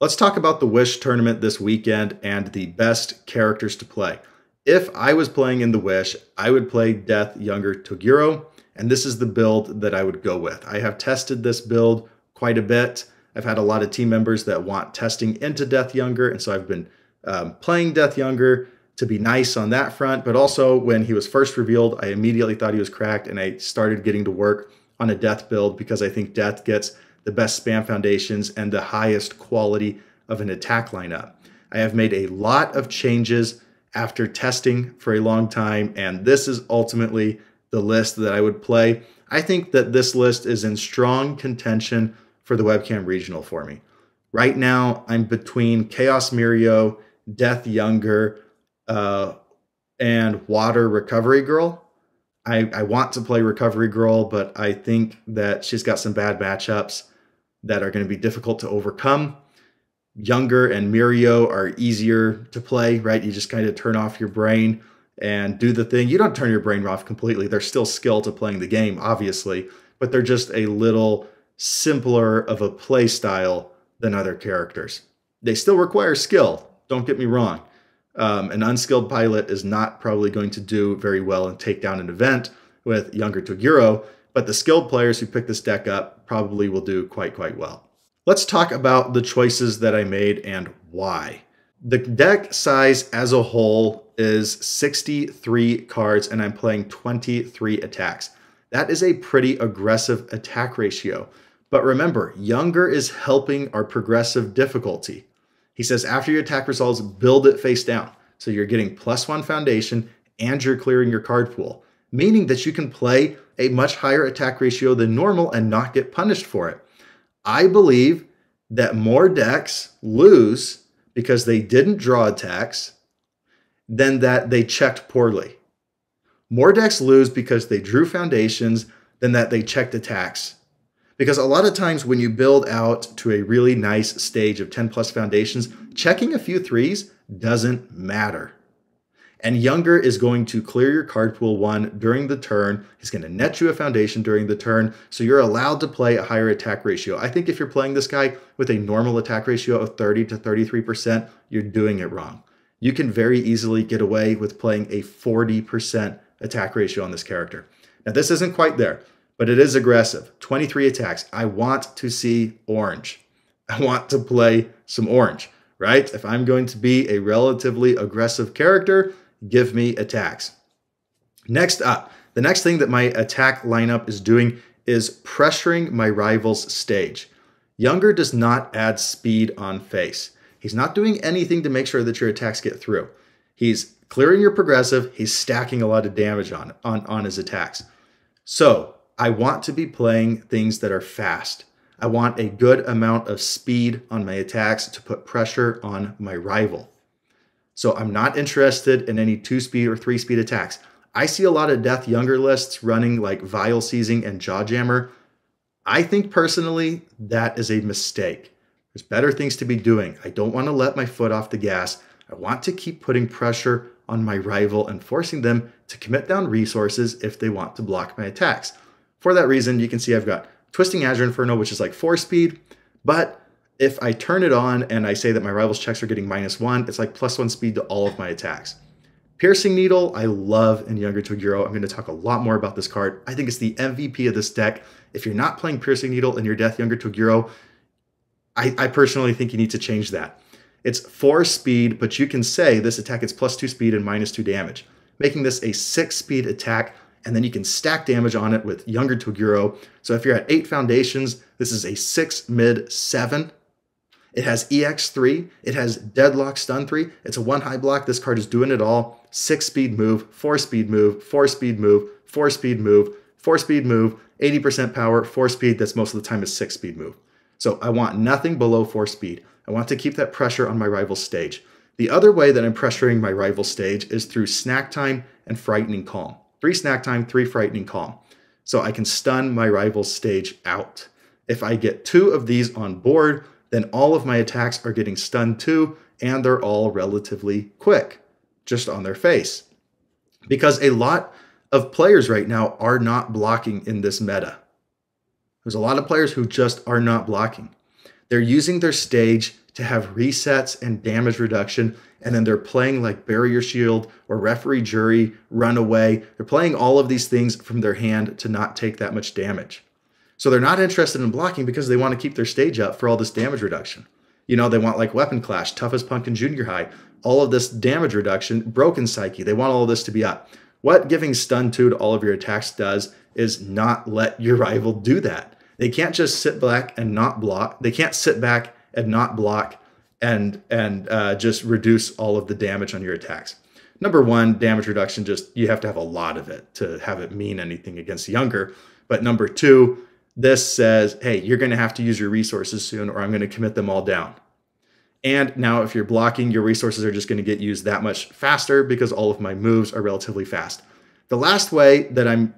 Let's talk about the Wish tournament this weekend and the best characters to play. If I was playing in the Wish, I would play Death Younger Toguro, and this is the build that I would go with. I have tested this build quite a bit. I've had a lot of team members that want testing into Death Younger, and so I've been um, playing Death Younger to be nice on that front. But also, when he was first revealed, I immediately thought he was cracked, and I started getting to work on a Death build because I think Death gets the best spam foundations, and the highest quality of an attack lineup. I have made a lot of changes after testing for a long time, and this is ultimately the list that I would play. I think that this list is in strong contention for the webcam regional for me. Right now, I'm between Chaos Mirio, Death Younger, uh, and Water Recovery Girl. I, I want to play Recovery Girl, but I think that she's got some bad matchups that are going to be difficult to overcome. Younger and Mirio are easier to play, right? You just kind of turn off your brain and do the thing. You don't turn your brain off completely. There's still skill to playing the game, obviously, but they're just a little simpler of a play style than other characters. They still require skill, don't get me wrong. Um, an unskilled pilot is not probably going to do very well and take down an event with Younger Toguro, but the skilled players who pick this deck up probably will do quite, quite well. Let's talk about the choices that I made and why. The deck size as a whole is 63 cards, and I'm playing 23 attacks. That is a pretty aggressive attack ratio. But remember, Younger is helping our progressive difficulty. He says after your attack resolves, build it face down. So you're getting plus one foundation and you're clearing your card pool meaning that you can play a much higher attack ratio than normal and not get punished for it. I believe that more decks lose because they didn't draw attacks than that they checked poorly. More decks lose because they drew foundations than that they checked attacks. Because a lot of times when you build out to a really nice stage of 10 plus foundations, checking a few threes doesn't matter. And Younger is going to clear your card pool one during the turn. He's going to net you a foundation during the turn. So you're allowed to play a higher attack ratio. I think if you're playing this guy with a normal attack ratio of 30 to 33%, you're doing it wrong. You can very easily get away with playing a 40% attack ratio on this character. Now, this isn't quite there, but it is aggressive. 23 attacks. I want to see orange. I want to play some orange, right? If I'm going to be a relatively aggressive character, give me attacks. Next up, the next thing that my attack lineup is doing is pressuring my rival's stage. Younger does not add speed on face. He's not doing anything to make sure that your attacks get through. He's clearing your progressive, he's stacking a lot of damage on, on, on his attacks. So I want to be playing things that are fast. I want a good amount of speed on my attacks to put pressure on my rival. So I'm not interested in any two speed or three speed attacks. I see a lot of Death Younger lists running like Vial Seizing and Jawjammer. I think personally that is a mistake. There's better things to be doing. I don't want to let my foot off the gas. I want to keep putting pressure on my rival and forcing them to commit down resources if they want to block my attacks. For that reason, you can see I've got Twisting Azure Inferno, which is like four speed, but if I turn it on and I say that my rival's checks are getting minus one, it's like plus one speed to all of my attacks. Piercing Needle, I love in Younger Toguro. I'm going to talk a lot more about this card. I think it's the MVP of this deck. If you're not playing Piercing Needle in your Death Younger Toguro, I, I personally think you need to change that. It's four speed, but you can say this attack is plus two speed and minus two damage, making this a six speed attack and then you can stack damage on it with Younger Toguro. So if you're at eight foundations, this is a six mid seven. It has EX3. It has Deadlock Stun 3. It's a one high block. This card is doing it all. Six speed move, four speed move, four speed move, four speed move, four speed move, 80% power, four speed. That's most of the time is six speed move. So I want nothing below four speed. I want to keep that pressure on my rival stage. The other way that I'm pressuring my rival stage is through snack time and frightening calm. Three snack time, three frightening calm. So I can stun my rival stage out. If I get two of these on board, then all of my attacks are getting stunned too, and they're all relatively quick, just on their face. Because a lot of players right now are not blocking in this meta. There's a lot of players who just are not blocking. They're using their stage to have resets and damage reduction, and then they're playing like barrier shield or referee jury, runaway. They're playing all of these things from their hand to not take that much damage. So they're not interested in blocking because they want to keep their stage up for all this damage reduction. You know, they want like Weapon Clash, Toughest Punk in Junior High, all of this damage reduction, Broken Psyche. They want all of this to be up. What giving Stun 2 to all of your attacks does is not let your rival do that. They can't just sit back and not block. They can't sit back and not block and and uh, just reduce all of the damage on your attacks. Number one, damage reduction, just you have to have a lot of it to have it mean anything against younger. But number two, this says, hey, you're going to have to use your resources soon, or I'm going to commit them all down. And now, if you're blocking, your resources are just going to get used that much faster because all of my moves are relatively fast. The last way that I'm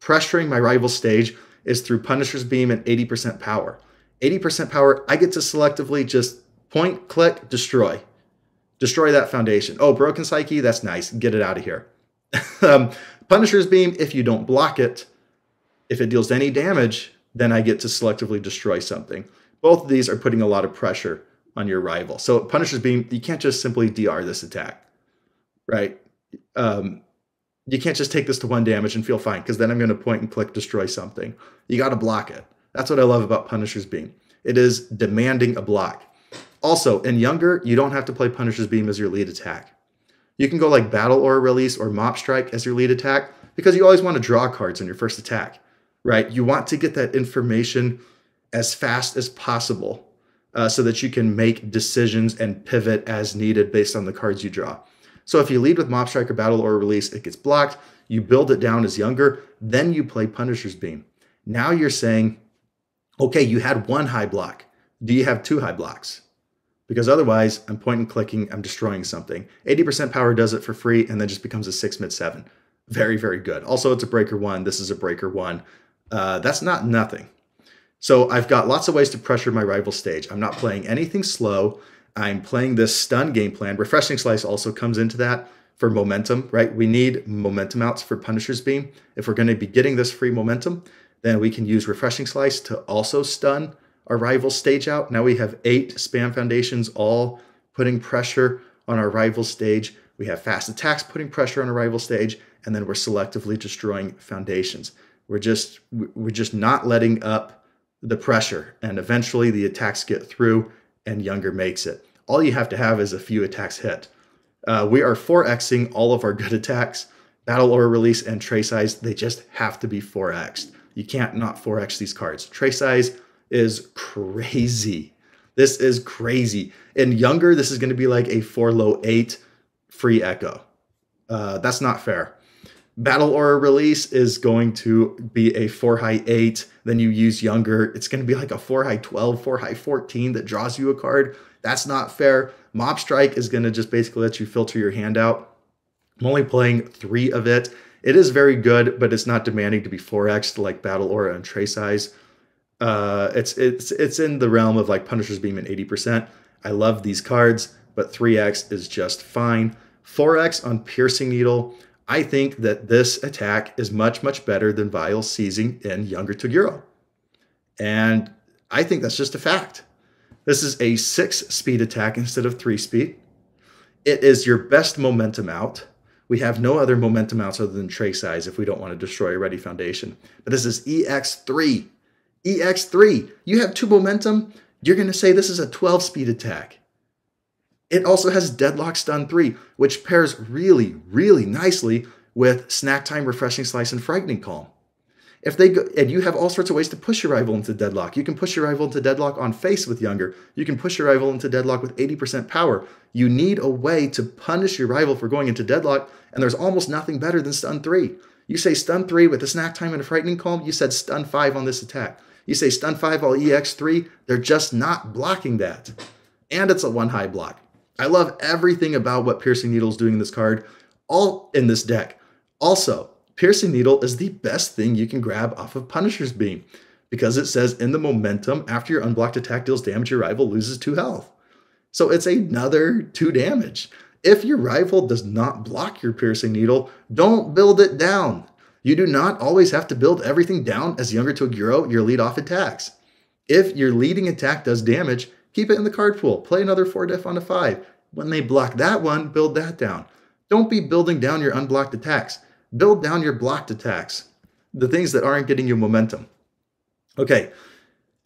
pressuring my rival stage is through Punisher's Beam and 80% power. 80% power, I get to selectively just point, click, destroy. Destroy that foundation. Oh, Broken Psyche, that's nice. Get it out of here. um, Punisher's Beam, if you don't block it, if it deals any damage, then I get to selectively destroy something. Both of these are putting a lot of pressure on your rival. So Punisher's Beam, you can't just simply DR this attack, right? Um, you can't just take this to one damage and feel fine because then I'm going to point and click destroy something. You got to block it. That's what I love about Punisher's Beam. It is demanding a block. Also, in Younger, you don't have to play Punisher's Beam as your lead attack. You can go like Battle Aura Release or Mop Strike as your lead attack because you always want to draw cards on your first attack, right? You want to get that information as fast as possible uh, so that you can make decisions and pivot as needed based on the cards you draw. So if you lead with Mop Strike or Battle Aura Release, it gets blocked. You build it down as younger, then you play Punisher's Beam. Now you're saying, okay, you had one high block. Do you have two high blocks? Because otherwise, I'm point and clicking, I'm destroying something. 80% power does it for free and then just becomes a six mid seven. Very, very good. Also, it's a breaker one. This is a breaker one. Uh, that's not nothing. So I've got lots of ways to pressure my rival stage. I'm not playing anything slow. I'm playing this stun game plan. Refreshing Slice also comes into that for momentum, right? We need momentum outs for Punisher's Beam. If we're going to be getting this free momentum, then we can use Refreshing Slice to also stun our rival stage out. Now we have eight spam foundations all putting pressure on our rival stage. We have fast attacks putting pressure on a rival stage, and then we're selectively destroying foundations. We're just we're just not letting up the pressure, and eventually the attacks get through and Younger makes it. All you have to have is a few attacks hit. Uh, we are 4xing all of our good attacks. Battle Aura Release and Trace Size, they just have to be 4xed. You can't not 4x these cards. Trace Size is crazy. This is crazy. And Younger, this is going to be like a 4 low 8 free Echo. Uh, that's not fair. Battle Aura release is going to be a 4 high 8. Then you use younger. It's going to be like a 4 high 12, 4 high 14 that draws you a card. That's not fair. Mob Strike is going to just basically let you filter your hand out. I'm only playing three of it. It is very good, but it's not demanding to be 4x like Battle Aura and Tray Size. Uh, it's it's it's in the realm of like Punisher's Beam and 80%. I love these cards, but 3x is just fine. 4x on Piercing Needle. I think that this attack is much, much better than Vile seizing in Younger Toguro. And I think that's just a fact. This is a six speed attack instead of three speed. It is your best momentum out. We have no other momentum outs other than tray size if we don't want to destroy a ready foundation. But this is EX3. EX3. You have two momentum. You're going to say this is a 12 speed attack. It also has Deadlock Stun 3, which pairs really, really nicely with Snack Time, Refreshing Slice, and Frightening Calm. If they go, and you have all sorts of ways to push your rival into deadlock. You can push your rival into deadlock on face with younger. You can push your rival into deadlock with 80% power. You need a way to punish your rival for going into deadlock, and there's almost nothing better than stun 3. You say stun 3 with a snack time and a frightening calm, you said stun 5 on this attack. You say stun 5 all EX3, they're just not blocking that. And it's a one high block. I love everything about what Piercing Needle is doing in this card, all in this deck. Also, Piercing Needle is the best thing you can grab off of Punisher's Beam because it says in the momentum, after your unblocked attack deals damage, your rival loses two health. So it's another two damage. If your rival does not block your Piercing Needle, don't build it down. You do not always have to build everything down as Younger Toguro your lead off attacks. If your leading attack does damage, Keep it in the card pool. Play another 4 diff on a 5. When they block that one, build that down. Don't be building down your unblocked attacks. Build down your blocked attacks, the things that aren't getting you momentum. Okay,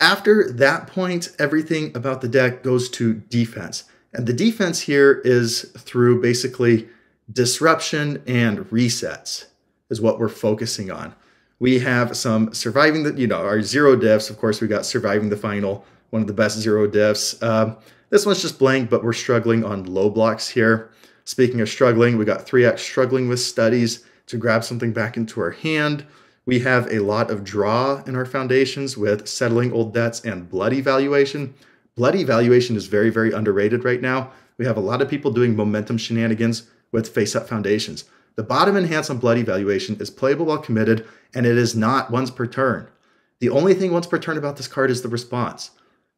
after that point, everything about the deck goes to defense. And the defense here is through basically disruption and resets is what we're focusing on. We have some surviving the, you know, our zero diffs. Of course, we got surviving the final, one of the best zero diffs. Um, this one's just blank, but we're struggling on low blocks here. Speaking of struggling, we got 3x struggling with studies to grab something back into our hand. We have a lot of draw in our foundations with settling old debts and blood evaluation. Blood evaluation is very, very underrated right now. We have a lot of people doing momentum shenanigans with face-up foundations. The bottom enhance on blood evaluation is playable while committed, and it is not once per turn. The only thing once per turn about this card is the response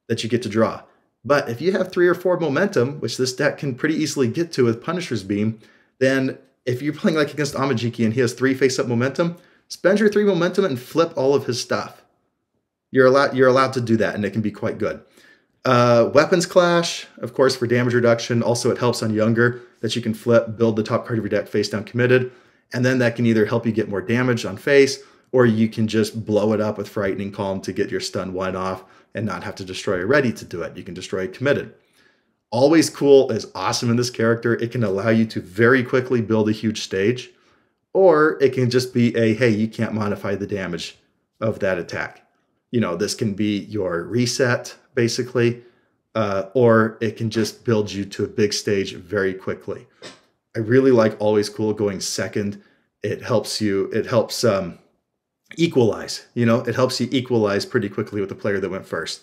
that you get to draw. But if you have three or four momentum, which this deck can pretty easily get to with Punisher's Beam, then if you're playing like against Amajiki and he has three face-up momentum, spend your three momentum and flip all of his stuff. You're allowed you're allowed to do that, and it can be quite good. Uh, weapons clash, of course, for damage reduction. Also, it helps on younger that you can flip, build the top card of your deck face down committed, and then that can either help you get more damage on face, or you can just blow it up with frightening calm to get your stun one off and not have to destroy a ready to do it. You can destroy it committed. Always cool is awesome in this character. It can allow you to very quickly build a huge stage, or it can just be a hey, you can't modify the damage of that attack. You know, this can be your reset basically, uh, or it can just build you to a big stage very quickly. I really like Always Cool going second. It helps you, it helps um, equalize, you know, it helps you equalize pretty quickly with the player that went first.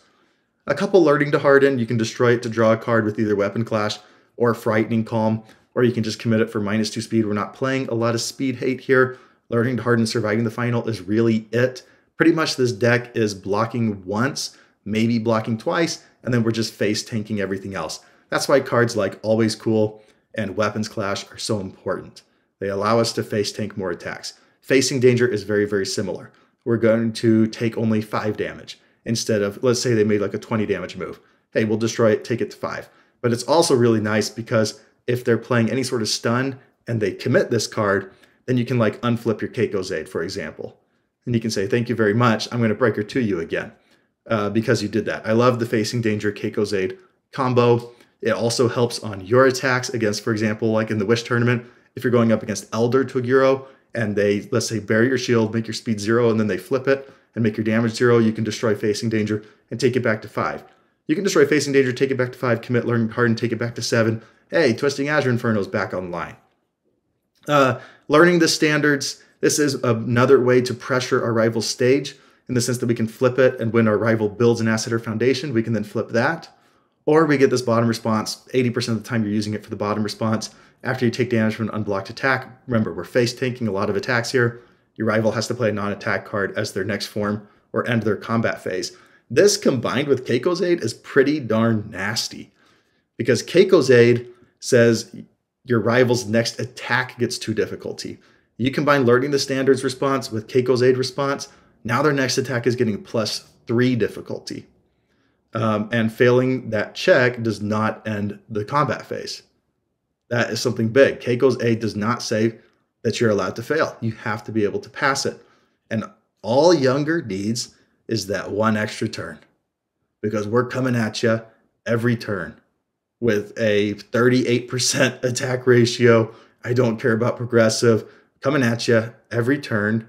A couple learning to harden, you can destroy it to draw a card with either weapon clash or frightening calm, or you can just commit it for minus two speed. We're not playing a lot of speed hate here. Learning to harden, surviving the final is really it. Pretty much this deck is blocking once maybe blocking twice, and then we're just face tanking everything else. That's why cards like Always Cool and Weapons Clash are so important. They allow us to face tank more attacks. Facing danger is very, very similar. We're going to take only five damage instead of, let's say they made like a 20 damage move. Hey, we'll destroy it, take it to five. But it's also really nice because if they're playing any sort of stun and they commit this card, then you can like unflip your Keiko's Aid, for example. And you can say, thank you very much. I'm going to break breaker to you again uh, because you did that. I love the Facing Danger Keiko's Aid combo. It also helps on your attacks against, for example, like in the Wish tournament, if you're going up against Elder Toguro and they, let's say, bury your shield, make your speed zero, and then they flip it and make your damage zero, you can destroy Facing Danger and take it back to five. You can destroy Facing Danger, take it back to five, commit Learn Harden, take it back to seven. Hey, Twisting Azure Inferno is back online. Uh, learning the standards, this is another way to pressure our rival stage in the sense that we can flip it and when our rival builds an asset or foundation, we can then flip that. Or we get this bottom response 80% of the time you're using it for the bottom response after you take damage from an unblocked attack. Remember, we're face tanking a lot of attacks here. Your rival has to play a non-attack card as their next form or end their combat phase. This combined with Keiko's Aid is pretty darn nasty because Keiko's Aid says your rival's next attack gets two difficulty. You combine learning the standards response with Keiko's Aid response, now their next attack is getting plus three difficulty. Um, and failing that check does not end the combat phase. That is something big. Keiko's Aid does not say that you're allowed to fail. You have to be able to pass it. And all Younger needs is that one extra turn because we're coming at you every turn with a 38% attack ratio. I don't care about progressive. Coming at you every turn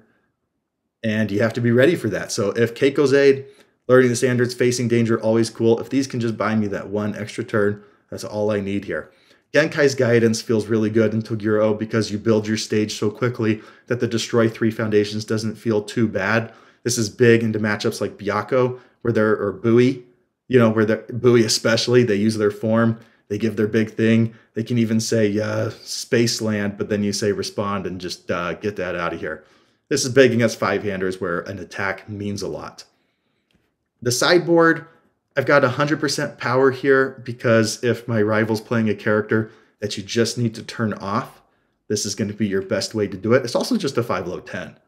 and you have to be ready for that. So if Keiko's Aid, learning the standards, facing danger, always cool. If these can just buy me that one extra turn, that's all I need here. Genkai's guidance feels really good in Toguro because you build your stage so quickly that the destroy three foundations doesn't feel too bad. This is big into matchups like Byakko, where they're or you know, where the Bui especially, they use their form, they give their big thing. They can even say uh, space land, but then you say respond and just uh, get that out of here. This is big against five-handers where an attack means a lot. The sideboard, I've got 100% power here because if my rival's playing a character that you just need to turn off, this is going to be your best way to do it. It's also just a 5 low 10.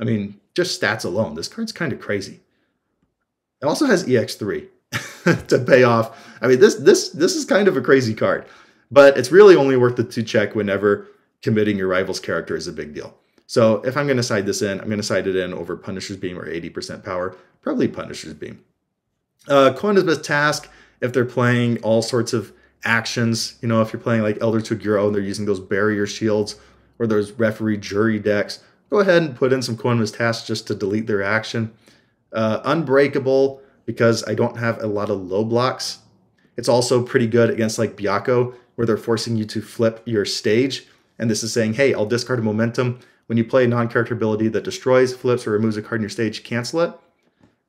I mean, just stats alone, this card's kind of crazy. It also has EX3. to pay off. I mean, this this this is kind of a crazy card, but it's really only worth the two check whenever committing your rival's character is a big deal. So if I'm going to side this in, I'm going to side it in over Punisher's Beam or 80% power, probably Punisher's Beam. Uh, best Task, if they're playing all sorts of actions, you know, if you're playing like Elder Toguro and they're using those barrier shields or those referee jury decks, go ahead and put in some Koenma's Task just to delete their action. Uh, Unbreakable, because I don't have a lot of low blocks. It's also pretty good against like Byakko, where they're forcing you to flip your stage. And this is saying, hey, I'll discard a momentum. When you play a non-character ability that destroys, flips, or removes a card in your stage, cancel it.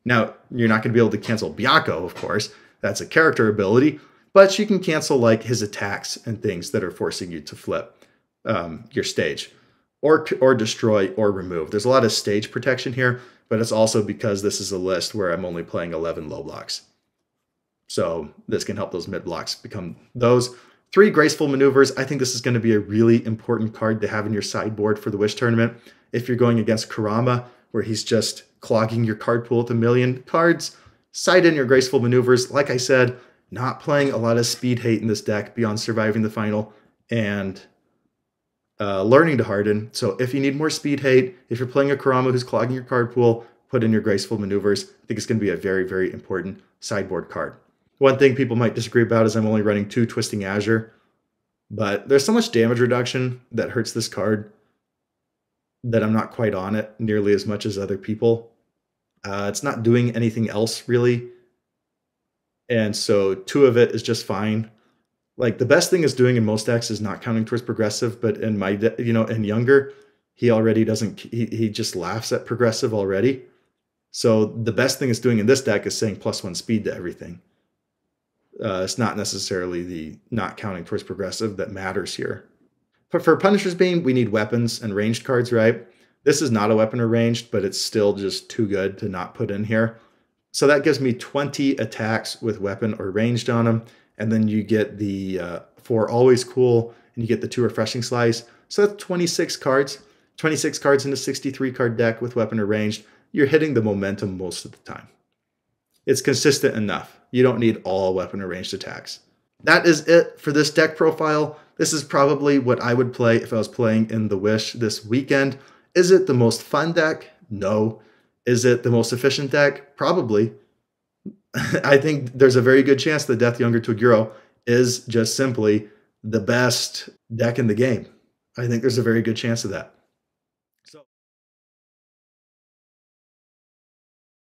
Now, you're not going to be able to cancel Byakko, of course. That's a character ability. But you can cancel like his attacks and things that are forcing you to flip um, your stage or, or destroy or remove. There's a lot of stage protection here, but it's also because this is a list where I'm only playing 11 low blocks. So this can help those mid blocks become those. Three graceful maneuvers. I think this is going to be a really important card to have in your sideboard for the Wish tournament. If you're going against Kurama, where he's just clogging your card pool with a million cards, side in your graceful maneuvers. Like I said, not playing a lot of speed hate in this deck beyond surviving the final and uh, learning to harden. So if you need more speed hate, if you're playing a Kurama who's clogging your card pool, put in your graceful maneuvers. I think it's going to be a very, very important sideboard card. One thing people might disagree about is I'm only running two Twisting Azure, but there's so much damage reduction that hurts this card that I'm not quite on it nearly as much as other people. Uh, it's not doing anything else really. And so two of it is just fine. Like the best thing is doing in most decks is not counting towards progressive, but in my, you know, in younger, he already doesn't, he, he just laughs at progressive already. So the best thing is doing in this deck is saying plus one speed to everything. Uh, it's not necessarily the not counting towards progressive that matters here. But for Punisher's Beam, we need weapons and ranged cards, right? This is not a weapon or ranged, but it's still just too good to not put in here. So that gives me 20 attacks with weapon or ranged on them. And then you get the uh, four always cool, and you get the two refreshing slice. So that's 26 cards. 26 cards in a 63 card deck with weapon or ranged. You're hitting the momentum most of the time. It's consistent enough. You don't need all weapon ranged attacks. That is it for this deck profile. This is probably what I would play if I was playing in the Wish this weekend. Is it the most fun deck? No. Is it the most efficient deck? Probably. I think there's a very good chance that Death Younger Toguro is just simply the best deck in the game. I think there's a very good chance of that.